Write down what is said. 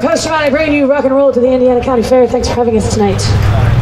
Post Run. I bring you rock and roll to the Indiana County Fair. Thanks for having us tonight.